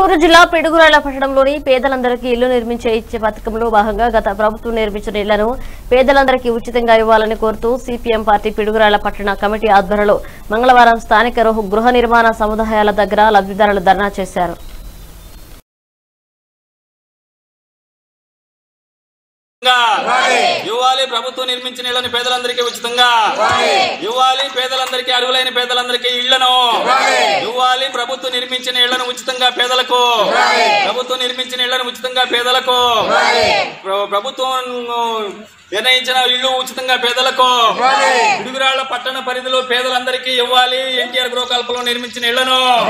గుంటూరు జిల్లా పిడుగురాళ్ళ పట్టణంలోని పేదలందరికీ ఇల్లు నిర్మించే ఇచ్చే పథకంలో భాగంగా గత ప్రభుత్వం నిర్మించిన ఇళ్ళను పేదలందరికీ ఉచితంగా ఇవ్వాలని కోరుతూ సిపిఎం పార్టీ పిడుగురాళ్ళ పట్టణ కమిటీ ఆధ్వర్యంలో మంగళవారం స్థానిక గృహ- గృహ నిర్మాణ సముదాయాల దగ్గర లబ్ధిదారులు ధర్నా చేశారు. ఇవ్వాలి. ప్రభుత్వం నిర్మించిన ఇళ్ళను పేదలందరికీ ఉచితంగా ఇవ్వాలి. పేదలందరికీ అర్హులైన పేదలందరికీ ఇళ్ళను ప్రభుత్వం నిర్మించిన ఇళ్ళను ఉచితంగా పేదలకు. ప్రభుత్వం నిర్మించిన ఇళ్ళను ఉచితంగా పేదలకు. ప్ర- ప్రభుత్వం నిర్ణయించిన ఇల్లు ఉచితంగా పేదలకు. పిడుగురాళ్ళ పట్టణ పరిధిలో పేదలందరికీ ఇవ్వాలి. ఎన్టీఆర్ గృహకల్పలో నిర్మించిన ఇళ్ళను.